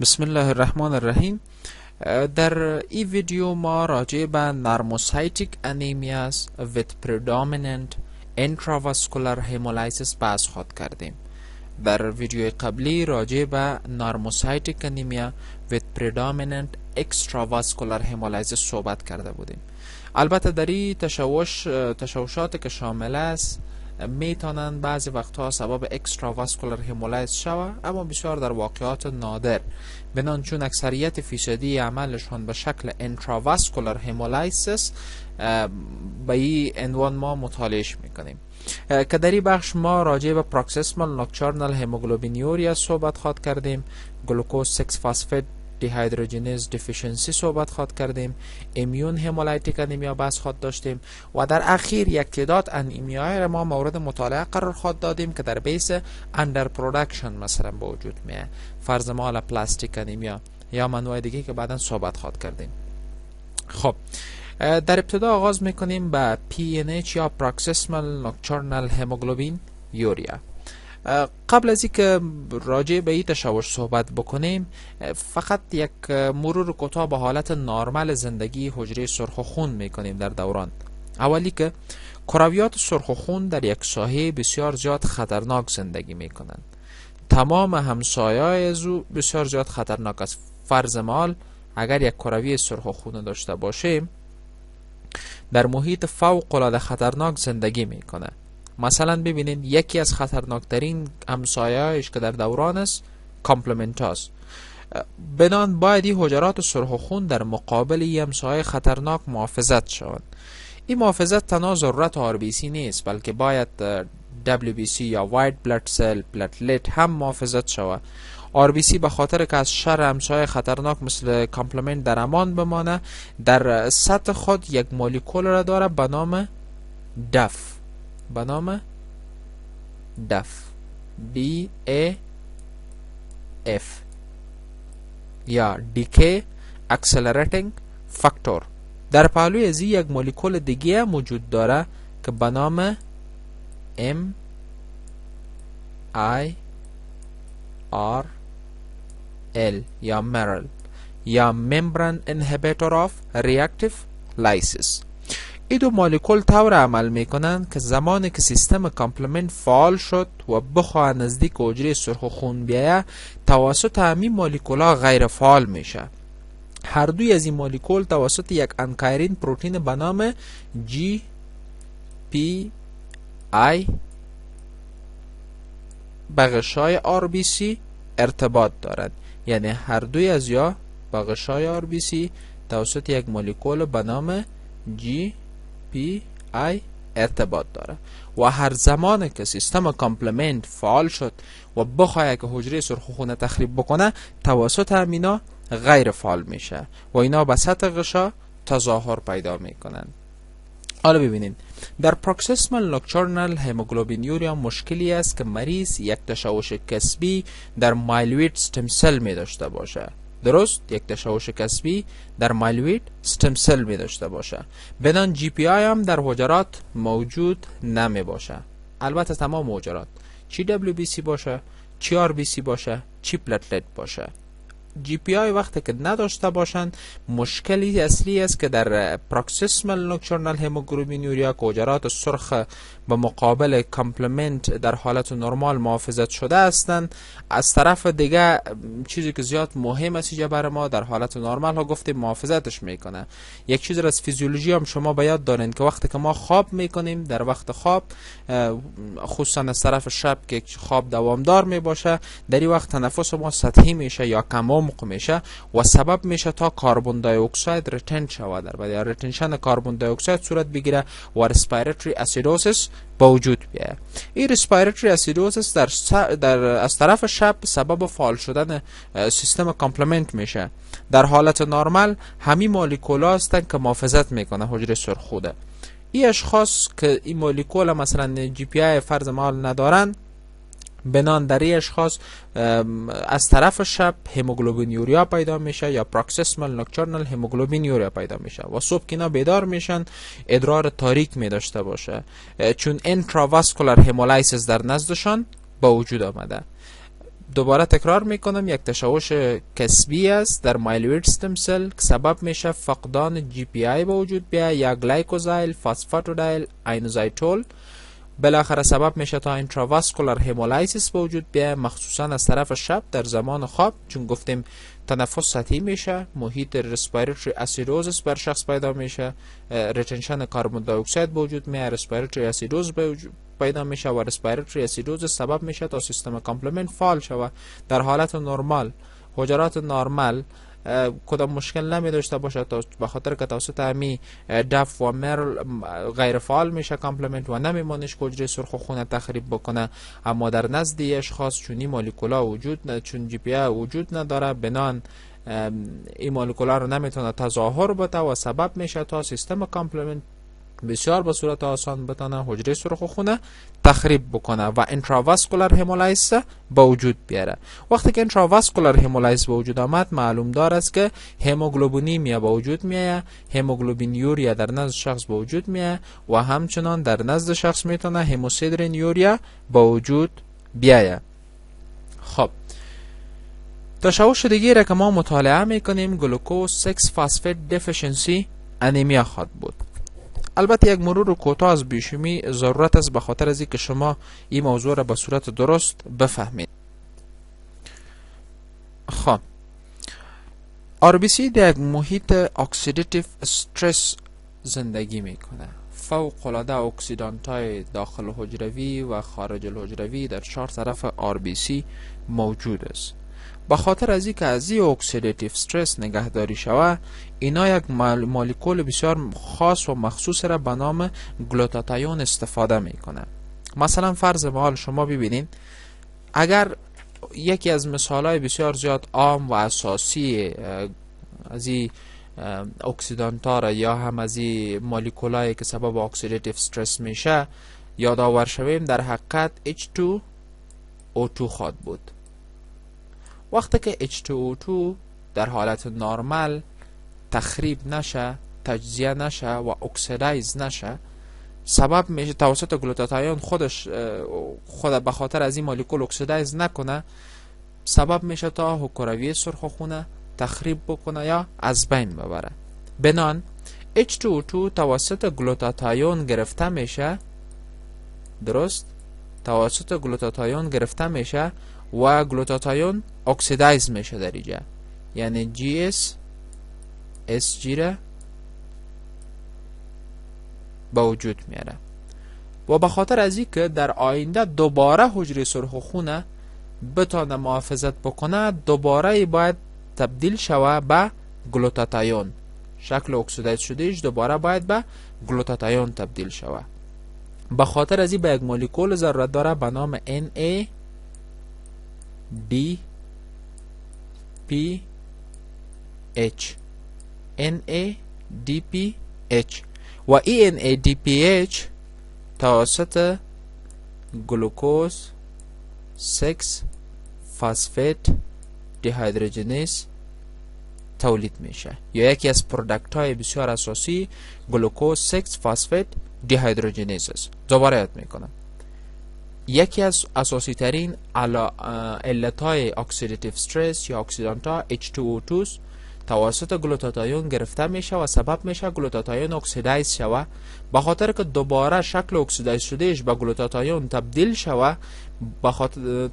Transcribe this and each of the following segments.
بسم الله الرحمن الرحیم در این ویدیو ما راجع به normocytic anemias with predominant intravascular hemolysis بحث خود کردیم. در ویدیو قبلی راجع به normocytic anemia with predominant extravascular hemolysis صحبت کرده بودیم. البته در این تشوش تشوشات که شامل است می‌تونن بعضی وقتها سبب extravascular hemolysis شوه اما بسیار در واقعات نادر. بناءً چون اکثریت فیصدی عملشان به شکل intravascular hemolysis به این عنوان ما مطالعهش می‌کنیم. که در این بخش ما راجع به paroxysmal nocturnal hemoglobinuria صحبت خواد کردیم glucose 6 phosphate dehydrogenase deficiency صحبت خواد کردیم immune hemolytic anemia بحث خواد داشتیم و در اخیر یک تعداد anemia را ما مورد مطالعه قرار خواد دادیم که در بیس underproduction مثلا به وجود میه. فرض مال aplastic anemia یا منوع دیگه که بعدا صحبت خواد کردیم. خب در ابتدا آغاز می‌کنیم به PNH یا Paroxysmal Nocturnal Hemoglobinuria قبل از اینکه راجع به این تشوش صحبت بکنیم فقط یک مرور کوتاه به حالت نرمال زندگی حجره سرخ خون می‌کنیم در دوران. اولی که کرویات سرخ خون در یک ساحه بسیار زیاد خطرناک زندگی می‌کنند. تمام همسایه از او بسیار زیاد خطرناک است. فرض مال اگر یک کرویه سرخ خون داشته باشیم در محیط فوق العاده خطرناک زندگی می‌کنه. مثلا ببینید یکی از خطرناکترین همسایه‌اش که در دوران است complement است بناءً باید این حجرات سرخ خون در مقابل این همسایه خطرناک محافظت شوند. این محافظت تنها ضرورت RBC نیست بلکه باید WBC یا white blood cell platelet هم محافظت شود. RBC به خاطر که از شر همسایه خطرناک مثل complement در امان بمانه در سطح خود یک مولکول را داره به نام دف. به نام DAF D A F. یا decay accelerating factor در پهلوی ازی یک مولکول دیگه موجود داره که به نام M I R L یا MIRL یا membrane inhibitor of reactive lysis این دو مولکول طور عمل می‌کنند که زمانی که سیستم complement فعال شد و بخواه نزدیک حجره سرخ خون بیایه توسط همین مولکولا غیر فعال میشه هر دوی از این مولکول توسط یک ankyrin protein به نام GPI به غشای RBC ارتباط دارد. یعنی هر دوی از یا به غشای RBC توسط یک مولکول به نام GPI ارتباط داره. و هر زمان که سیستم complement فعال شد و بخواه که حجره سرخ خونه تخریب بکنه توسط همینا غیر فعال میشه و اینا به سطح غشا تظاهر پیدا می‌کنن. حالا ببینید در paroxysmal nocturnal hemoglobinuria مشکلی است که مریض یک تشوش کسبی در myeloid stem cell می داشته باشه. درست یک تشوش کسبی در myeloid stem cell می داشته باشه. بناءً GPI هم در حجرات موجود نمی باشه. البته تمام حجرات. چی WBC باشه چی RBC باشه چی platelet باشه. GPI وقتی که نداشته باشند مشکلی اصلی است که در paroxysmal nocturnal hemoglobinuria که سرخ به مقابل complement در حالت نرمال محافظت شده هستند. از طرف دیگه چیزی که زیاد مهم است برای ما در حالت نرمال ها گفتیم محافظتش می‌کنه. یک چیز از فیزیولوژی هم شما باید دارین که وقتی که ما خواب می‌کنیم در وقت خواب خصوصا از طرف شب که خواب دوامدار می باشه در این وقت تنفس ما سطحی میشه یا کم عمق میشه و سبب میشه تا carbon dioxide retain شود. در retention carbon dioxide صورت بگیره و respiratory acidosis به وجود بیاید این respiratory acidosis در, در از طرف شب سبب فعال شدن سیستم complement میشه. در حالت نرمال همین مولکولا هستن که محافظت می‌کنه حجره سرخوده این اشخاص که این مولکول مثلا GPI فرض مال ندارن بناءً در اشخاص از طرف شب hemoglobinuria پیدا میشه یا paroxysmal nocturnal hemoglobinuria پیدا میشه و صبح که اینا بیدار میشن ادرار تاریک می داشته باشه چون intravascular hemolysis در نزدشان به وجود آمده. دوباره تکرار می‌کنم یک تشوش کسبی است در myeloid stem cell که سبب میشه فقدان GPI به وجود بیا یا glycosyl phosphatidyl inositol. بالاخره سبب میشه تا intravascular hemolysis به وجود بیاید مخصوصا از طرف شب در زمان خواب چون گفتیم تنفس سطحی میشه محیط respiratory acidosis بر شخص پیدا میشه retention carbon dioxide به وجود میاد respiratory acidosis پیدا میشه و respiratory acidosis سبب میشه تا سیستم complement فعال شود. در حالت نرمال حجرات نرمال کدام مشکل نمی داشته باشه تا به خاطر که توسط امی دف و MIRL غیر فعال میشه complement و نمیمانش حجره سرخ خون تخریب بکنه. اما در نزد اشخاص چون ای مولکولا وجود چون GPI وجود نداره بناءً این مولکولا رو نمی‌تونه تظاهر بده و سبب میشه تا سیستم complement بسیار به صورت آسان بتانه حجره سرخ خونه تخریب بکنه و intravascular hemolysis به وجود بیاره. وقتی که intravascular hemolysis به وجود آمد معلوم دار است که هموگلوبینیمیا به وجود میایه هموگلوبین یوریا در نزد شخص به وجود میایه و همچنان در نزد شخص می‌تونه هموسیدرین یوریا به وجود بیایه. خب. تشوش دیگه را که ما مطالعه می‌کنیم گلوکوز 6 فاسفیت دفیشنسی انیمیا خواهد بود. البته یک مرور کوتاه از بیشمی ضرورت است به خاطر از که شما این موضوع را به صورت درست بفهمید. خب. RBC در یک محیط oxidative stress زندگی می‌کنه. فوق العاده oxidant های داخل حجروی و خارج الحجروی در چهار طرف RBC موجود است. به خاطر از اینکه از این oxidative stress نگهداری شوه اینا یک مولکول بسیار خاص و مخصوص را به نام glutathione استفاده می‌کنه. مثلا فرض محال شما ببینید اگر یکی از مثال های بسیار زیاد عام و اساسی از این یا هم از این که سبب oxidative stress میشه یادآور شویم در حقیقت H2O2 خواد بود. وقتی که H2O2 در حالت نرمال تخریب نشه تجزیه نشه و oxidize نشه سبب میشه توسط glutathione خودش خود به خاطر از این مولکول oxidize نکنه سبب میشه تا کرویه سرخ خونه تخریب بکنه یا از بین ببره. بناءً H2O2 توسط glutathione گرفته میشه درست؟ توسط glutathione گرفته میشه و glutathione oxidize میشه در اینجا. یعنی GS SG را به وجود میاره. و به خاطر از که در آینده دوباره حجره سرخ خونه بتانه محافظت بکنه دوباره باید تبدیل شوه به glutathione. شکل oxidize شدهش دوباره باید به glutathione تبدیل شوه. به خاطر از این به یک مولکول ضرورت داره به نام NA D P H. NADPH و ENADPH توسط گلوکوز 6 فاسفیت دیهایدروژنیز تولید میشه یا یکی از پرودکت های بسیار اساسی گلوکوز 6 فاسفیت دیهایدروژنیز است دوباره یاد می‌کنم یکی از اساسی ترین علت های oxidative stress یا oxidant ها H2O2 توسط glutathione گرفته میشه و سبب میشه glutathione oxidize شوه. به خاطر که دوباره شکل oxidize شدهش به glutathione تبدیل شوه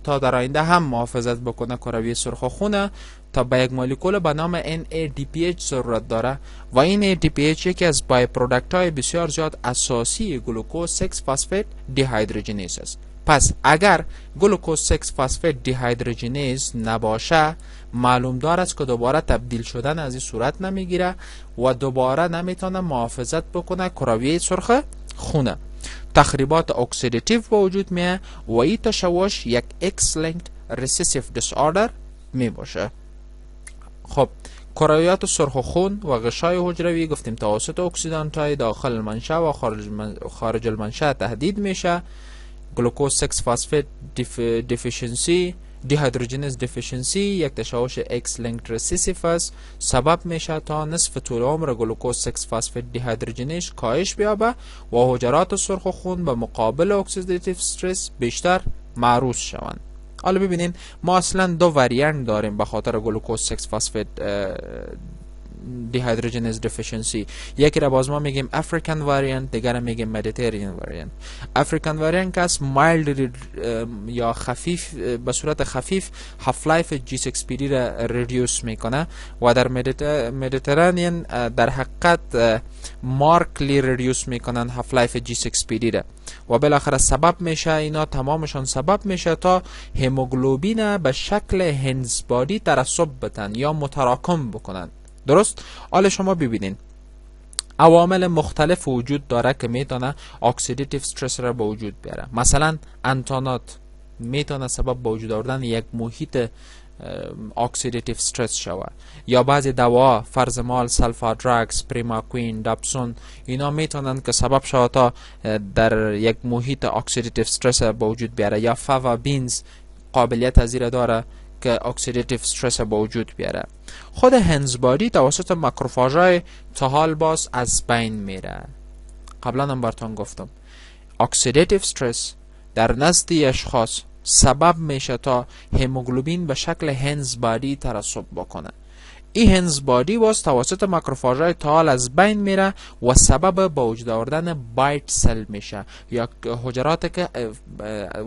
تا در آینده هم محافظت بکنه کرویه سرخ خونه تا به یک مولکول به نام NADPH ضرورت داره. و ای NADPH یکی از byproduct های بسیار زیاد اساسی glucose 6 phosphate dehydrogenase است. پس اگر glucose 6 phosphate dehydrogenase نباشه معلوم دار است که دوباره تبدیل شدن از این صورت نمی‌گیره و دوباره نمی‌تونه محافظت بکنه کرویه سرخ خونه. تخریبات اکسیدیتیو به وجود میه و این تشوش یک X linked recessive disorder می باشه خب کرویات سرخ خون و غشای حجروی گفتیم توسط oxidant های داخل المنشأ و خارج المنشأ تهدید میشه. glucose 6 phosphate deficiency dehydrogenase deficiency یک تشوش X linked recessive است سبب میشه تا نصف طول عمر glucose 6 phosphate dehydrogenase کاهش بیابه و حجرات سرخ خون به مقابل oxidative stress بیشتر معروض شوند. حالا ببینین ما اصلا دو variant داریم به خاطر glucose 6 phosphate dehydrogenase deficiency. یکی را باز ما میگیم African variant دیگر میگیم Mediterranean variant. African variant که از mild یا خفیف به صورت خفیف half life G6PD را reduce می‌کنه و در مدیترانین در حقیقت مارکلی reduce می‌کنن half life G6PD را و بالاخره سبب میشه اینا تمامشان سبب میشه تا هموگلوبین به شکل هنزبادی ترسب بتن یا متراکم بکنن. درست؟ حالا شما ببینین. عوامل مختلف وجود داره که می‌تونه oxidative stress را به وجود بیاره. مثلا انتانات می‌تونه سبب به وجود آوردن یک محیط oxidative stress شود. یا بعضی دوا فرض محال sulfa drugs primaquine dapsone اینا می‌تونن که سبب شود تا در یک محیط oxidative stress به وجود بیاره. یا fava beans قابلیت از داره. که oxidative stress به وجود بیاره. خود Heinz body توسط ماکروفاژهای طحال باز از بین میره. قبلا هم براتون گفتم. oxidative stress در نزد اشخاص سبب میشه تا هموگلوبین به شکل Heinz body ترسب بکنه. این Heinz body باز توسط ماکروفاژهای طحال از بین میره و سبب به وجود آوردن bite cell میشه. یا حجرات که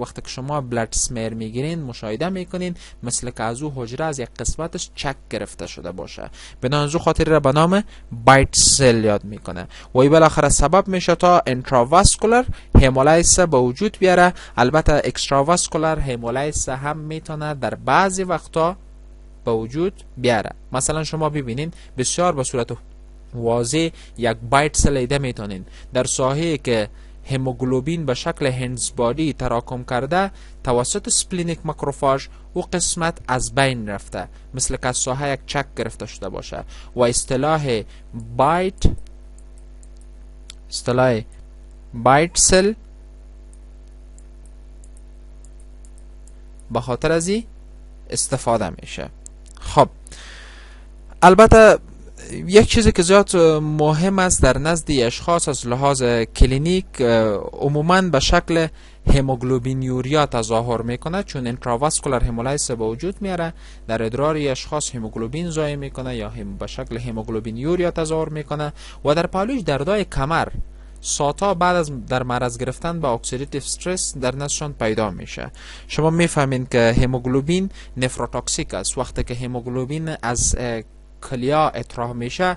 وقتی که شما blood smear می‌گیرین مشاهده می‌کنین مثل که از او حجره از یک قسمتش چک گرفته شده باشه. بنابراین از خاطر را به نام bite cell یاد می‌کنه. و ای بالاخره سبب میشه تا intravascular hemolysis به وجود بیاره. البته extravascular hemolysis هم می‌تونه در بعضی وقتا به وجود بیاره. مثلا شما ببینین بسیار به صورت واضح یک bite cell دیده می‌تونین. در ساحه که هموگلوبین به شکل Heinz body تراکم کرده توسط splenic macrophage او قسمت از بین رفته. مثل که ساحه یک چک گرفته شده باشه. و اصطلاح bite اصطلاح bite cell به خاطر از استفاده میشه. خب. البته یک چیزی که زیاد مهم است در نزد اشخاص از لحاظ کلینیک عموما به شکل hemoglobinuria تظاهر می‌کنه چون intravascular hemolysis به وجود میاره در ادرار اشخاص هموگلوبین ضایع می‌کنه یا هم به شکل hemoglobinuria تظاهر می‌کنه و در پالویش دردای کمر ساتا بعد از در معرض گرفتن به oxidative stress در نزدشان پیدا میشه. شما می‌فهمین که هموگلوبین نفروتوکسیک است. وقتی که هموگلوبین از کلیا اطراح میشه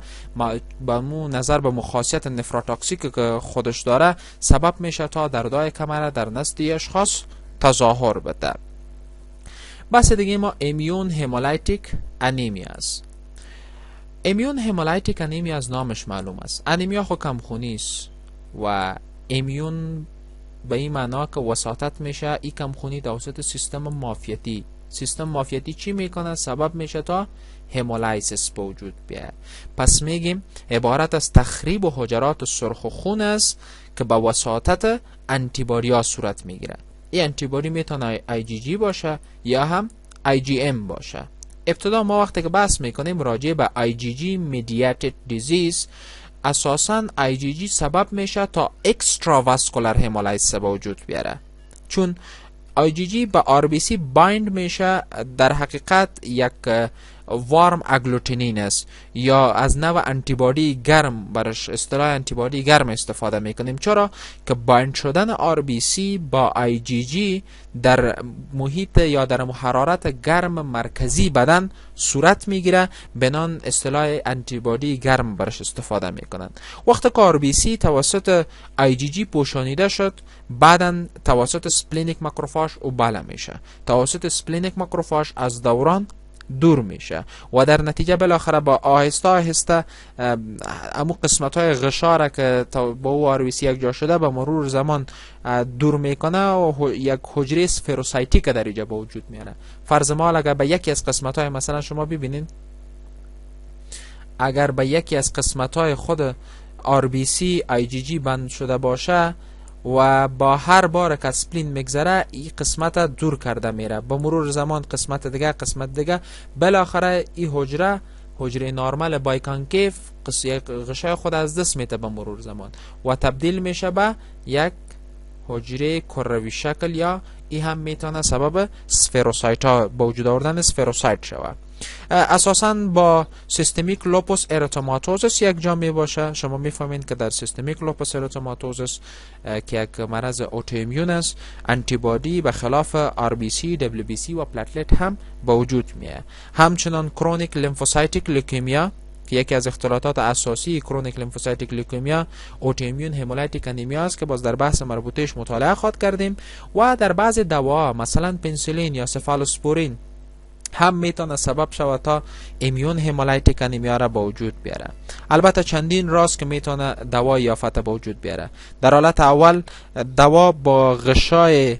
با مو نظر به مخاصیت نفروتوکسیک که خودش داره سبب میشه تا دردای کمره در نزد اشخاص تظاهر بده. بس دیگه ما امیون همولایتیک انیمی است. امیون همولایتیک انیمی از نامش معلوم است. انیمیا خو کمخونی است. و immune به این معنا که وساطت میشه ای کمخونی توسط سیستم معافیتی. سیستم معافیتی چی می‌کنه؟ سبب میشه تا hemolysis به وجود بیاد پس میگیم عبارت از تخریب و حجرات سرخ و خون است که به وساطت انتیبادیا صورت می‌گیره. این انتیبادی می‌تونه آی جی جی باشه یا هم IgM باشه. ابتدا ما وقتی که بحث می‌کنیم راجع به آی جی جی mediated disease اساسا IgG سبب میشه تا اکسترا واسکولار همولایز به وجود بیاره. چون IgG به RBC بایند میشه در حقیقت یک وارم اگلوتینین است یا از نوع انتیبادی گرم برش اصطلاح انتیبادی گرم استفاده می‌کنیم. چرا؟ که بایند شدن RBC با IgG در محیط یا در حرارت گرم مرکزی بدن صورت می‌گیره. بنان اصطلاح انتیبادی گرم برش استفاده می‌کنن. وقتی که RBC توسط IgG پوشانیده شد بعدا توسط splenic او بالا میشه. توسط splenic macrophage از دوران دور میشه. و در نتیجه بالاخره با آهسته آهسته امو قسمت های غشاره که با او RBC یک جا شده به مرور زمان دور می‌کنه و یک حجره spherocytic در اینجا به وجود میاره. فرض ما اگر به یکی از قسمت های مثلا شما ببینین اگر به یکی از قسمت های خود RBC IgG بند شده باشه و با هر بار که سپلین میگذره این قسمت دور کرده میره. با مرور زمان قسمت دیگه قسمت دیگه. بالاخره این حجره حجره نارمل بایکانکیف غشای خود از دست میته به مرور زمان. و تبدیل میشه به یک حجره کروی شکل یا ای هم می‌تونه سبب spherocyte ها با وجود آوردن spherocyte شود. اساسا با systemic lupus erythematosus یک جا می باشه. شما می‌فهمید که در systemic lupus erythematosus که یک مرض autoimmune است انتیبادی به خلاف آر بی سی دبلیو بی سی و پلتلت هم با وجود میه. همچنان chronic lymphocytic leukemia که یکی از اختلالات اساسی chronic lymphocytic leukemia autoimmune hemolytic anemia است که باز در بحث مربوطهش مطالعه خواد کردیم و در بعض دوا مثلا پنسیلین یا cephalosporin هم می‌تونه سبب شود تا immune hemolytic anemia را با وجود بیاره. البته چندین راه است که می‌تونه دوا ای آفته با وجود بیاره. در حالت اول دوا با غشای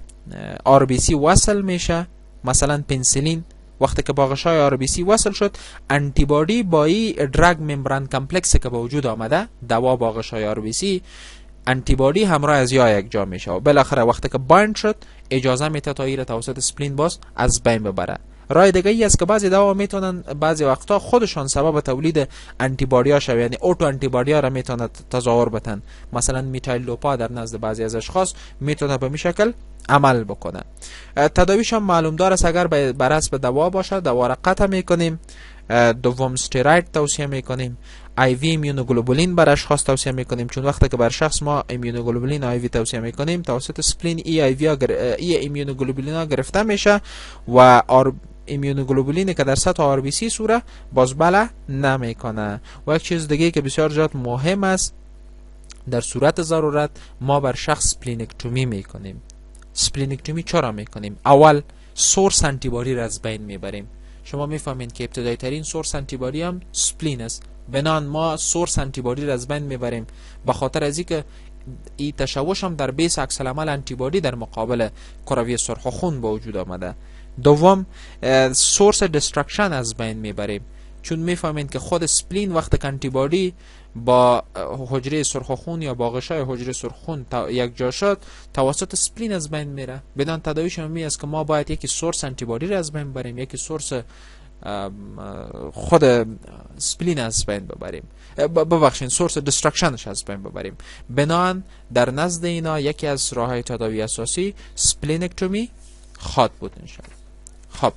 RBC وصل میشه. مثلا پنسیلین وقتی که با غشای RBC وصل شد انتیبادی با ای drug membrane complex که به وجود آمده دوا با غشای RBC انتیبادی همراه از یا یک جا میشه. و بالاخره وقتی که bind شد اجازه میته تا توسط spleen باز از بین ببره. راه دیگه ای است که بعضی دوا می‌تونن بعضی وقتا خودشان سبب تولید ها شوند یعنی auto ها را می‌تونه تظاهر بتن. مثلا methyldopa در نزد بعضی از اشخاص می‌تونه به می شکل عمل بکنه. تداویش هم معلوم دار است اگر بر اساس دوا باشه دوا را قطع می‌کنیم. دوم steroid توصیه می‌کنیم. IV immunoglobulin بر اشخاص توصیه می‌کنیم. چون وقتی که بر شخص ما immunoglobulin IV توصیه می‌کنیم توسط spleen ای IV ای immunoglobulin ها گرفته میشه و آر immunoglobulin ی که در سطح سی سوره باز بلع نمی‌کنه. و یک چیز دیگه که بسیار جات مهم است در صورت ضرورت ما بر شخص splenectomy می‌کنیم. splenectomy چرا می‌کنیم؟ اول source انتیبادی را از بین می‌بریم. شما می‌فهمید که ابتدایی ترین source انتیبادی هم spleen است. بنان ما source انتیبادی را از بین می‌بریم. به خاطر از اینکه ای تشوش هم در base عکس العمل انتیبادی در مقابل کرویات سرخ خون به وجود آمده. دوم source destruction از بین می‌بریم. چون می‌فهمین که خود spleen وقت انتیبادی با حجره سرخ خون یا با غشای حجره سرخ خون یک جا شد توسط spleen از بین میره. بنان تداویش می است که ما باید یکی source انتیبادی را از بین بریم یکی source خود spleen از بین ببریم. ببخشین source destruction ش از بین ببریم. بنان در نزد اینا یکی از راه های تداوی اساسی splenectomy خواد بود انشاءالله. خب.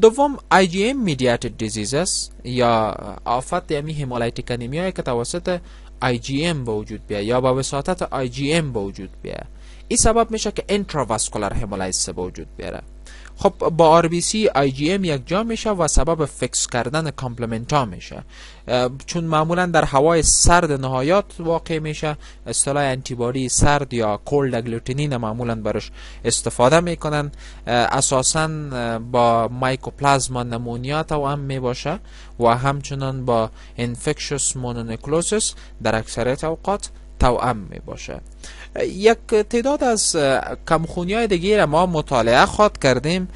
دوم IgM mediated diseases یا آفت یعنی hemolytic anemia که توسط IgM به وجود بیاد یا با وساطت IgM به وجود بیاد. این سبب میشه که intravascular hemolysis به وجود بیاره. خب با آر بی سی آی جی ام یک جا میشه و سبب fix کردن complement ها میشه چون معمولا در هوای سرد نهایات واقع میشه. اصطلاح انتیبادی سرد یا cold agglutinin معمولا برش استفاده می‌کنن. اساسا با مایکوپلازما نمونیا هم می باشه و همچنان با انفکشوس مونونکلوزس در اکثریت اوقات توأم می باشه. یک تعداد از کمخونی های دیگه ما مطالعه خواد کردیم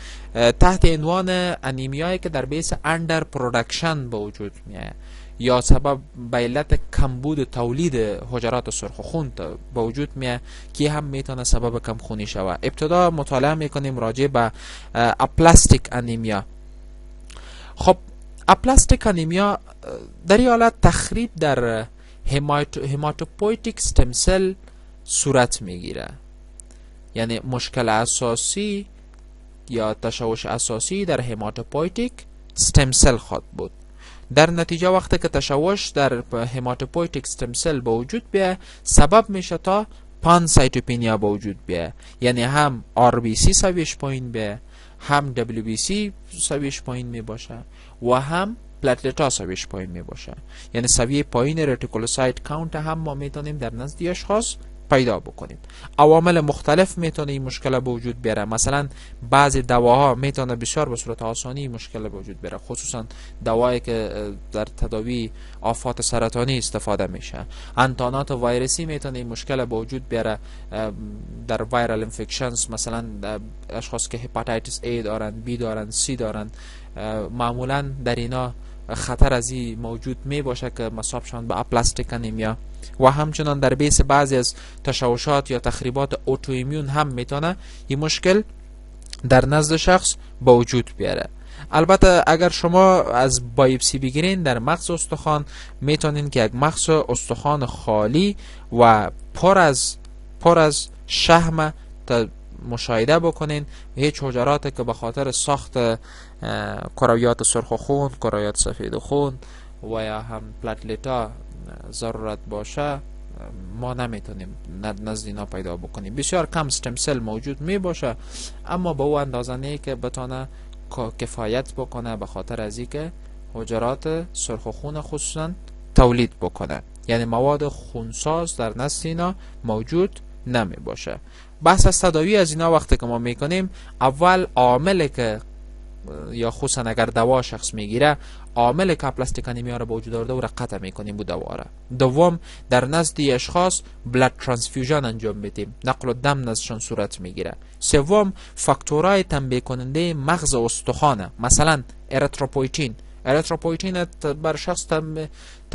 تحت عنوان انیمیایی که در بیس اندر پرودکشن به وجود میاد یا سبب به علت کمبود تولید حجرات سرخ خون به وجود میاد که هم می‌تونه سبب کمخونی شود ابتدا مطالعه می‌کنیم راجع به aplastic anemia. خب aplastic anemia در حالت تخریب در hematopoietic stem cell صورت می‌گیره. یعنی مشکل اساسی یا تشوش اساسی در hematopoietic stem cell خواهد بود. در نتیجه وقتی که تشوش در hematopoietic stem به وجود بیه سبب میشه تا pancytopenia به وجود بیه. یعنی هم RBC سویش پایین بیه هم WBC سویش پایین می باشه و هم platelet ها سویش پایین می باشه یعنی سویه پایین reticulocyte count هم ما می‌تونیم در نزد اشخاص پیدا بکنیم. عوامل مختلف می‌تونه این مشکل به وجود بیاره. مثلا بعضی دواها می‌تونه بسیار به صورت آسانی مشکل به وجود بیاره. خصوصا دوایی که در تداوی آفات سرطانی استفاده میشه. انتانات ویروسی می‌تونه این مشکل به وجود بیاره. در viral infections مثلا اشخاص که hepatitis A دارن B دارن C دارن. معمولا در اینا خطر از این موجود می باشه که مصابشان به aplastic anemia و همچنان در base بعضی از تشوشات یا تخریبات autoimmune هم می‌تونه این مشکل در نزد شخص با وجود بیاره. البته اگر شما از بایپسی بگیرین در مغز استخوان می‌تونین که یک مغز استخوان خالی و پر از پر از شهم مشاهده بکنین. هیچ حجراتی که به خاطر ساخت کرویات سرخ خون کرویات سفید خون و یا هم پلتلیتا ضرورت باشه ما نمی‌تونیم نزد اینا پیدا بکنیم. بسیار کم ستم سل موجود می باشه اما به او اندازه که بتانه کفایت بکنه به خاطر از اینکه حجرات سرخ خون خصوصا تولید بکنه. یعنی مواد خونساز در نسل اینا موجود نمی باشه. بحث از تداوی از اینا وقتی که ما می‌کنیم اول عامل که یا خصوصا اگر دوا شخص می‌گیره عامل که پلاستیک انیمیا رو به وجود آورده او را می‌کنیم بود دوا دوم در نزد اشخاص blood transfusion انجام میدیم نقل الدم نزدشان صورت می‌گیره. سوم فاکتورهای تنبیه کننده مغز استخوانه. مثلا erythropoietin erythropoietin بر شخص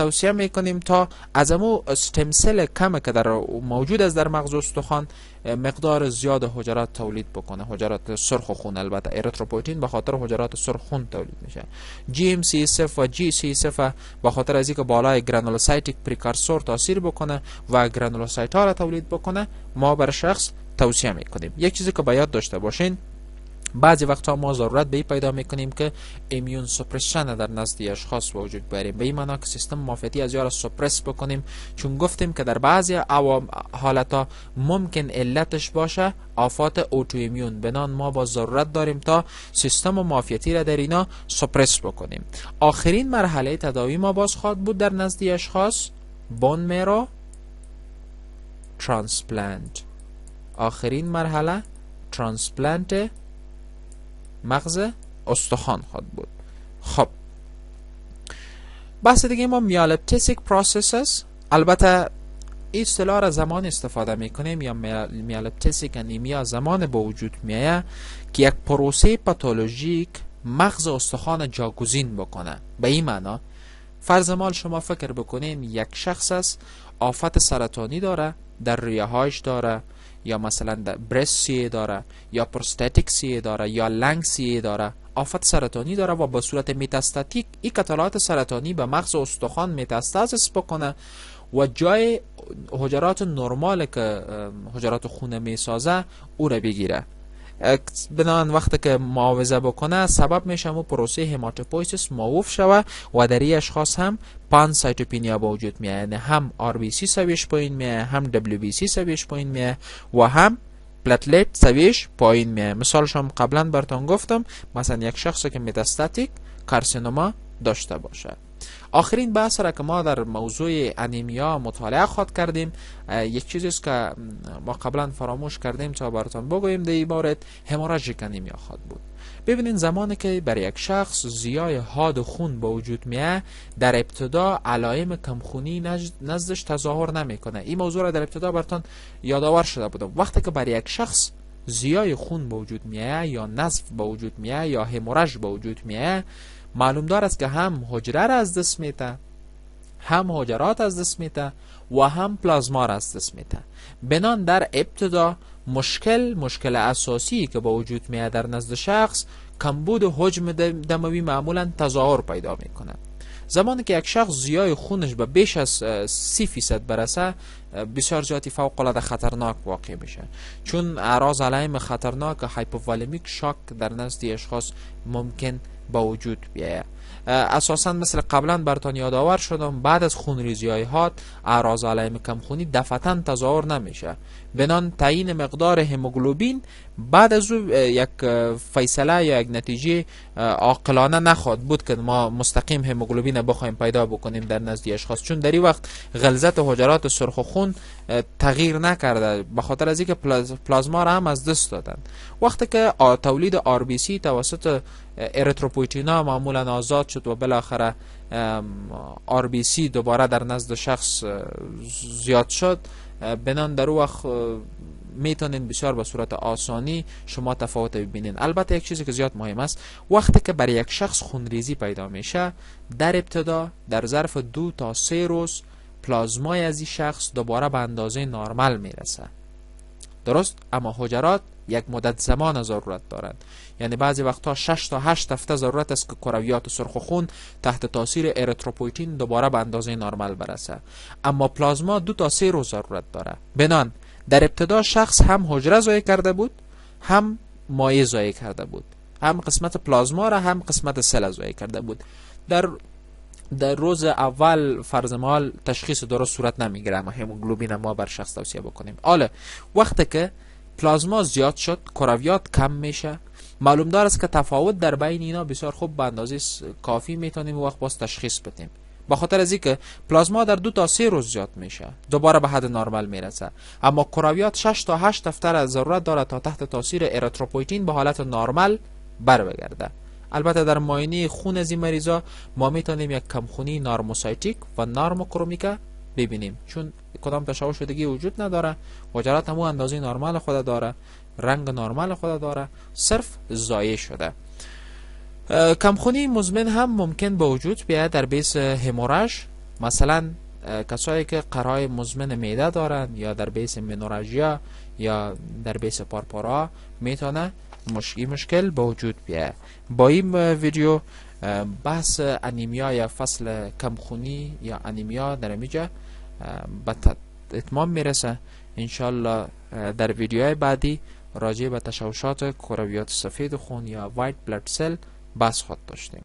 توصیه می‌کنیم تا از امو stem cell کمه که در موجود از در مغز استخوان مقدار زیاد حجرات تولید بکنه. حجرات سرخ خون البته. erythropoietin به خاطر حجرات سرخ خون تولید میشه. GM-CSF و G-CSF به خاطر از اینکه بالای granulocytic precursor تاثیر بکنه و granulocyte ها را تولید بکنه ما بر شخص توصیه می‌کنیم. یک چیزی که باید داشته باشین بعضی وقتها ما ضرورت به پیدا می‌کنیم که immune suppression در نزد اشخاص وجود بیاریم. به این معنا که سیستم معافیتی از یارا suppress بکنیم چون گفتیم که در بعضی حالت ممکن علتش باشه آفات autoimmune بناءً ما با ضرورت داریم تا سیستم معافیتی را در اینا suppress بکنیم. آخرین مرحله تداوی ما باز خواد بود در نزد اشخاص bone marrow transplant آخرین مرحله transplant مغز استخوان خواهد بود. خب. بحث دیگه ما myelophthisic processes. البته این اصطلاح را زمان استفاده می‌کنیم یا myelophthisic anemia زمان به وجود میایه که یک پروسه پاتولوژیک مغز استخوان جاگزین بکنه. به این معنا فرض مثال شما فکر بکنین یک شخص است آفت سرطانی داره در ریههایش داره یا مثلا breast CA داره یا prostatic CA داره یا lung CA داره آفت سرطانی داره و به صورت metastatic این کتلات سرطانی به مغز استخوان metastasis بکنه و جای حجرات نرمال که حجرات خونه می‌سازه او را بگیره. بناءً وقتی که معاوضه بکنه سبب میشه و پروسه hematopoiesis متوقف شوه و در اشخاص هم pancytopenia به وجود میاد یعنی هم RBC سویش پایین میاد هم WBC سویش پایین میاد و هم platelet سویش پایین میاد مثالش هم قبلا براتون گفتم مثلا یک شخص که metastatic کارسینوما داشته باشه. آخرین بحث را که ما در موضوع انیمیا مطالعه خواهد کردیم یک چیزی است که ما قبلا فراموش کردیم تا براتون بگوییم در این مورد هموراژیک انیمیا خواهد بود. ببینین زمانی که بر یک شخص زیای حاد خون به وجود میه در ابتدا علائم کمخونی نزدش تظاهر نمی‌کنه. این موضوع را در ابتدا براتون یادآور شده بودم. وقتی که بر یک شخص زیای خون به وجود میه یا نزف به وجود میه یا هموراژ به وجود میه معلوم دار است که هم حجره را از دست میته هم حجرات از دست میته و هم پلازما را از دست میته بنان در ابتدا مشکل مشکل اساسی که با وجود میاد در نزد شخص کمبود حجم دموی معمولا تظاهر پیدا می‌کنه زمانی که یک شخص زیای خونش به بیش از سی فیصد برسه بسیار زیادی فوق العاده خطرناک واقع میشه. چون اعراض علائم خطرناک هایپوولمیک شاک در نزد اشخاص ممکن با وجود بیاید. اساسا مثل قبلا برتان یادآور شدم بعد از خونریزی های هات اعراض علائم کمخونی دفعتا تظاهر نمیشه. بنان تعیین مقدار هموگلوبین. بعد از او یک فیصله یا یک نتیجه عاقلانه نخواد. بود که ما مستقیم هموگلوبین بخوایم پیدا بکنیم در نزد اشخاص. چون در این وقت غلظت حجرات سرخ خون تغییر نکرده به خاطر از اینکه پلازما را هم از دست دادن. وقتی که تولید RBC توسط erythropoietin ا معمولا آزاد شد و بالاخره RBC دوباره در نزد شخص زیاد شد بناءً در وقت می‌تونین بسیار به صورت آسانی شما تفاوت ببینین. البته یک چیزی که زیاد مهم است وقتی که برای یک شخص خونریزی پیدا میشه در ابتدا در ظرف دو تا سه روز پلازمای از این شخص دوباره به اندازه نرمال می‌رسه. درست؟ اما حجرات یک مدت زمان ضرورت دارند. یعنی بعضی وقتها 6 تا 8 هفته ضرورت است که کرویات سرخ خون تحت تاثیر اریتروپویتین دوباره به اندازه نرمال برسه. اما پلازما دو تا سه روز ضرورت داره. بنان در ابتدا شخص هم حجره ضایع کرده بود هم مایع ضایع کرده بود. هم قسمت پلازما را هم قسمت سل ضایع کرده بود. در در روز اول فرض مثال تشخیص درست صورت نمی‌گیره اما هموگلوبین ما بر شخص توصیه بکنیم. حالا وقتی که پلازما زیاد شد کرویات کم میشه معلوم دار است که تفاوت در بین اینا بسیار خوب به اندازه کافی می‌تونیم وقت باز تشخیص بدیم. با خاطر از اینکه پلازما در دو تا سه روز زیاد میشه دوباره به حد نرمال می‌رسه. اما کرویات 6 تا 8 هفته ضرورت داره تا تحت تاثیر erythropoietin به حالت نرمال بر بگرده البته در ماینه خون از این مریضا ما می‌تونیم یک کمخونی نارموسایتیک و نارموکرومیکا ببینیم. چون کدام تشابه شدگی وجود نداره وجرات همو اندازه نرمال خود داره رنگ نرمال خود داره صرف زایه شده. کمخونی مزمن هم ممکن به وجود بیاید در بیس هموراژ مثلا کسایی که قرای مزمن میده دارند یا در بیس منوراژیا یا در بیس پارپارا می‌تونه مشکل مشکل به وجود بیاید با این ویدیو بحث انیمیا یا فصل کمخونی یا انیمیا در اینجا به اتمام می‌رسه. انشالله در ویدیوهای بعدی راجع به تشوشات کرویات سفید خون یا وایت بلد سل بحث خود داشتیم.